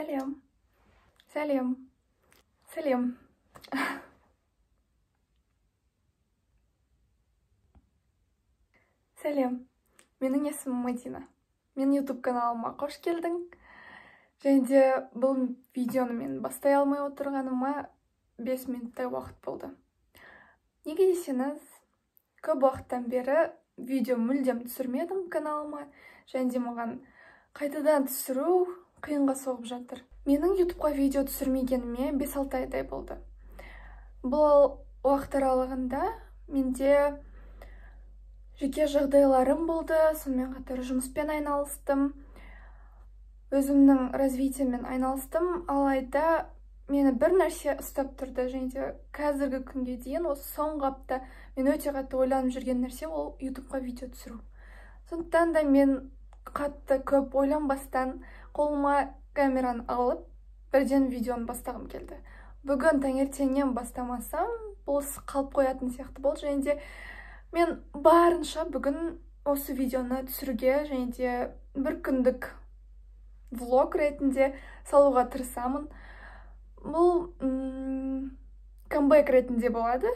сәлем сәлем сәлем менің есімім мадина. Менің ютуб каналыма қош келдің. Және де бұл видеоны мен бастай алмай отырғаныма 5 минуттай уақыт болды. Неге десеңіз көп уақыттан бері видео мүлдем түсірмедім каналыма. Және де маған қайтадан түсіру қиынға соғып жатыр. Менің ютубқа видео түсірмегеніме 5-6 айдай болды. Бұл уақыт аралығында менде жеке жағдайларым болды. Сонымен қатар жұмыспен айналыстым. Өзімнің развитиеммен айналыстым. Алайда мені бір нәрсе ұстап тұрды. Және де қазіргі күнге дейін осы соңғы апта мен өте қатты ойланып жүрген нәрсе ол ютубқа видео түсіру. Сондықтан да мен қатты көп ойланбастан қолыма камераны алып бірден видеоны бастағым келді. Бүгін таңертеңнен бастамасам бұл іс қалып қоятын сияқты болды. Және де мен барынша бүгін осы видеоны түсіруге және де бір күндік влог ретінде салуға тырысамын. Бұл камбэк ретінде болады.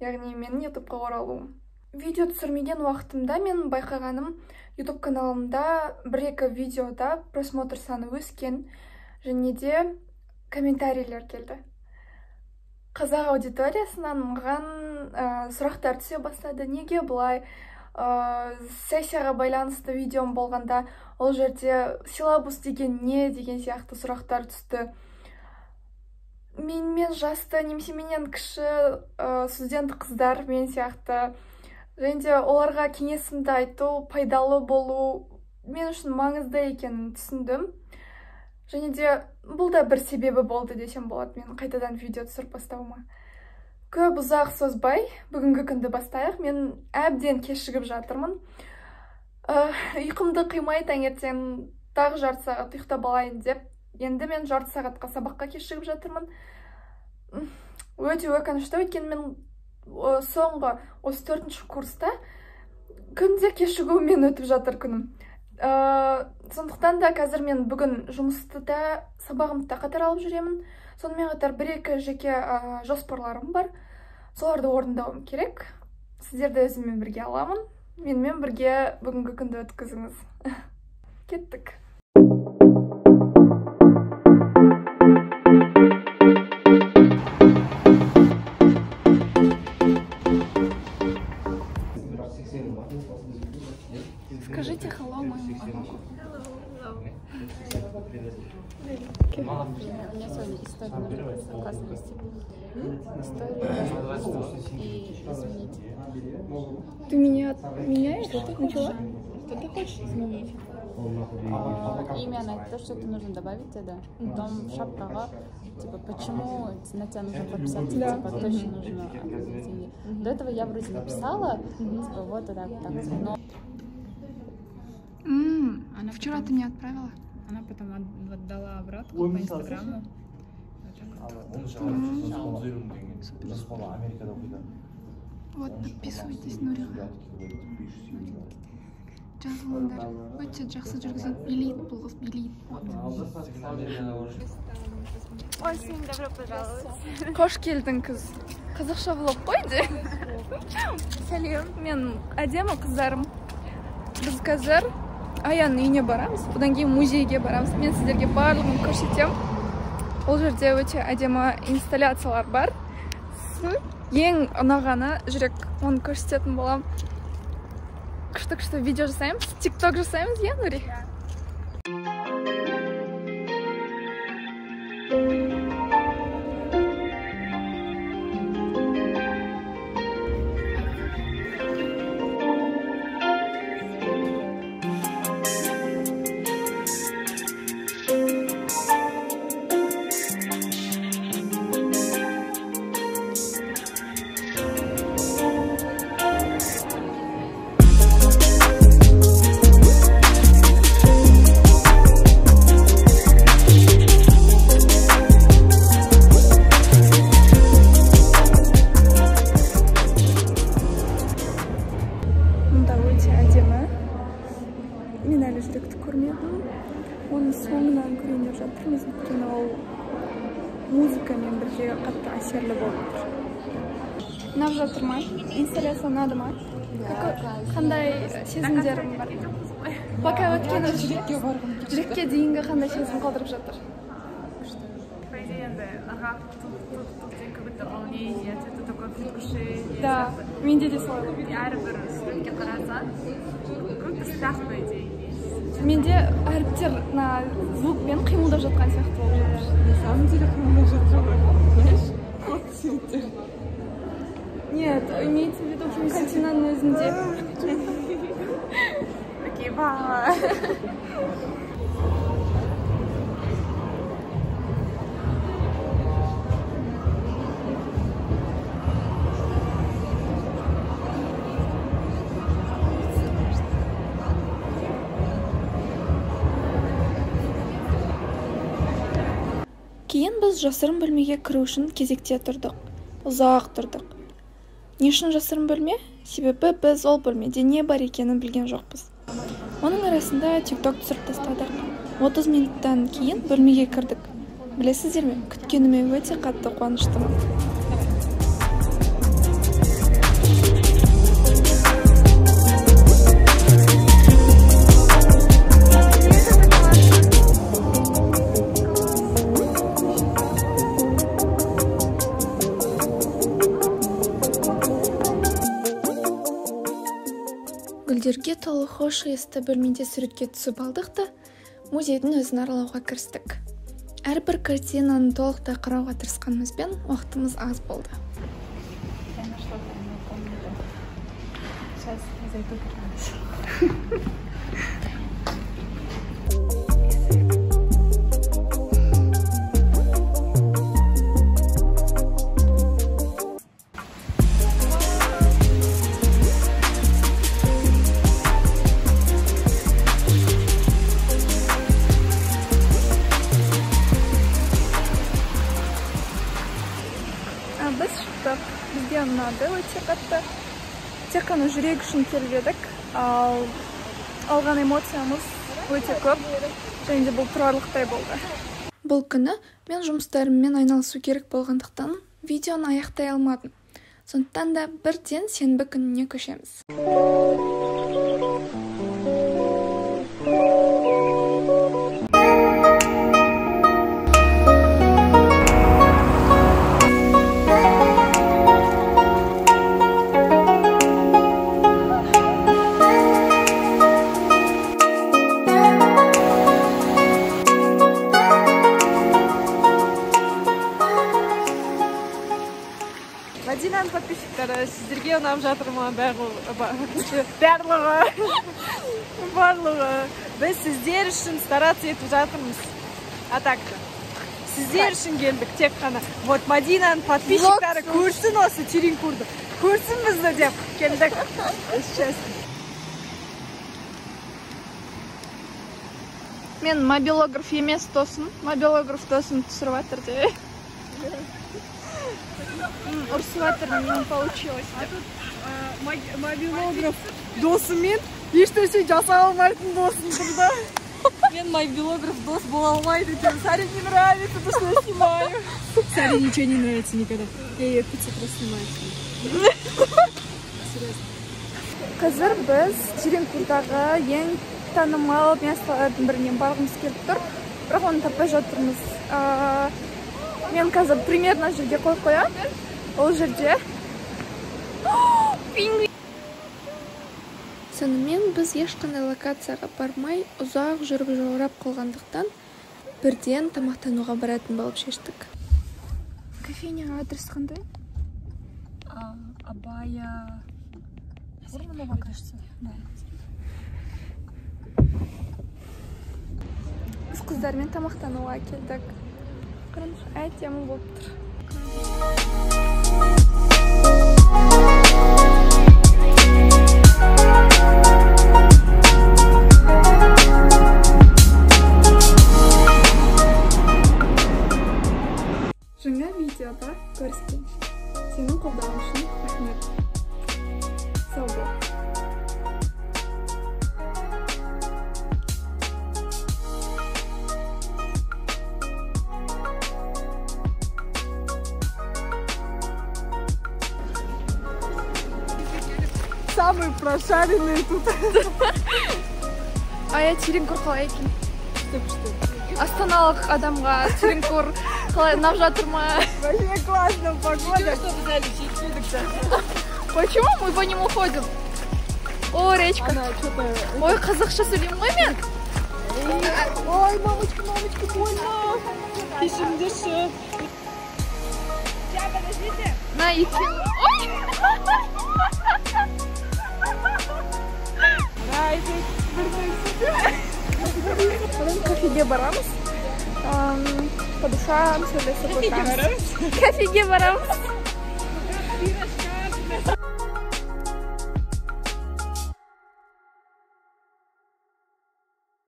Яғни менің ютубқа оралуым. Видео түсірмеген уақытымда мен байқағаным ютуб каналымда бір екі видеода просмотр саны өскен және де комментарийлер келді. Қазақ аудиториясынан маған ә, сұрақтар түсе бастады. Неге бұлай? Ә, сессияға байланысты видеом болғанда ол жерде силабус деген не деген сияқты сұрақтар түсті. Менімен жасты немесе менен кіші ә, студент қыздар мен сияқты. Және де оларға кеңесімді айту пайдалы болу мен үшін маңызды екенін түсіндім. Және де бұл да бір себебі болды десем болады мен қайтадан видео түсіріп бастауыма. Көп ұзақ созбай бүгінгі күнді бастайық. Мен әбден кешігіп жатырмын. Ұйқымды қимай таңертең тағы жарты сағат ұйықтап алайын деп енді мен жарты сағатқа сабаққа кешігіп жатырмын. Өте өкінішті. Өйткені мен соңғы осы төртінші курста күнде кешігумен өтіп жатыр күнім. Ә, сондықтан да қазір мен бүгін жұмысты да сабағымды да қатар алып жүремін. Сонымен қатар бір екі жеке ә, жоспарларым бар. Соларды орындауым керек. Сіздерді өзіммен бірге аламын. Менімен бірге бүгінгі күнді өткізіңіз. Кеттік. Ты начала? Что ты хочешь изменить? Имя на то, что это нужно добавить тогда. Потом шапкага. Типа, почему на тебя нужно подписаться? Да. Типа, точно нужно. И До этого я вроде написала, типа, вот так, так. Но Она Вчера потом- ты мне отправила? она потом от- отдала обратку по инстаграму. Так вот. подписывайтесь Нуриға. Жазылыңдар. Өте жақсы жүргізеді. Билейді бұл қыз, билейді. Вот. Ой, всем добро пожаловать. Қош келдің қыз. Қазақша влог қой де. Сәлем, мен әдемі қыздарым. Біз қазір Аяның үйіне барамыз. Одан кейін музейге барамыз. Мен сіздерге барлығын көрсетемін. Ол жерде өте әдемі инсталляциялар бар. Ең ұнағаны жүрек оны көрсететін боламын. Күшті күшті видео жасаймыз. Тикток жасаймыз, иә, Нури? Мен әлі жүректі көрмедім. Оны соңынан көрейін деп жатырмыз. Өйткені ол музыкамен бірге қатты әсерлі болып тұр ұнап жатыр ма инсталляция ұнады ма қандай сезімдерің бар пока өткен жүрекке барғым жүрекке дейінгі қандай сезім қалдырып жатыр волнение это такое предвкушение да. менде де солай әрбір суретке қарасаң круто страх по идее. Менде әріптер мына звукпен қимылдап жатқан сияқты болып жатыр. На самом деле қимылдап жатыр знаешь суреттер нет имеется в виду картинаның өзінде. Такие кейін біз жасырын бөлмеге кіру үшін кезекте тұрдық ұзақ тұрдық. Не үшін жасырын бөлме? Себебі біз ол бөлмеде не бар екенін білген жоқпыз. Оның арасында тик ток түсіріп тастадық. 30 минуттан кейін бөлмеге кірдік. Білесіздер ме күткеніме өте қатты қуаныштымын. Толы хош иісті бөлмеде суретке түсіп алдық та музейдің өзін аралауға кірістік әрбір картинаны толықтай қарауға тырысқанымызбен уақытымыз аз болды. Сейчас зайду қана жүрек үшін келіп едік ал алған эмоциямыз өте көп. Және де бұл тұрарлықтай болды. Бұл күні мен жұмыстарыммен айналысу керек болғандықтан видеоны аяқтай алмадым. Сондықтан да бірден сенбі күніне көшеміз. Сіздерге ұнап жатыр ма барлығы барлығы барлығы біз сіздер үшін стараться етіп жатырмыз а так сіздер үшін келдік тек қана вот мадинаның подписчиктары көрсін осы тереңкурды көрсін бізді деп келдік. Сейчас мен мобилограф емес досым. Мобилограф досым түсіріп жатыр де ұрысып жатыр не получилось. Деп мобилограф досымен ешнәрсе жасай алмайтын досым тұр да? Мен мобилограф дос бола алмайды екен саре не нравится то что я снимаю саре ничего не нравится никогда. Я ее раз снимаю. Қазір біз тереңкурдағы ең танымал местолардың біріне барғымыз келіп тұр бірақ оны таппай жатырмыз мен қазір примерно жерге қойып қоямын. Ол жерде. Сонымен біз ешқандай локацияға бармай ұзақ жүріп жаурап қалғандықтан бірден тамақтануға баратын болып шештік. Кофейняға адрес қандай? Абая. Воронова, кажется. біз қыздармен тамақтануға келдік. Қараңызшы әдемі болып самые прошаренные тут. ая тереңкөр қалай екен астаналық адамға тереңкөр қалай ұнап жатыр ма Вообще классно погода. почему мы по нему ходим о речка Она что-то... ой қазақша сөйлеймін ғой мен Ой, мамочка, мамочка, больно. Кешіріңдерші. мына екеуі ой Бүгін кафеге барамыз Ам, по душам сөйлесіп отырамыз кафеге барамыз